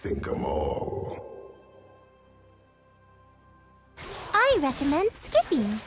Think 'em all. I recommend skipping.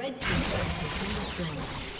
Red Team's has been destroyed.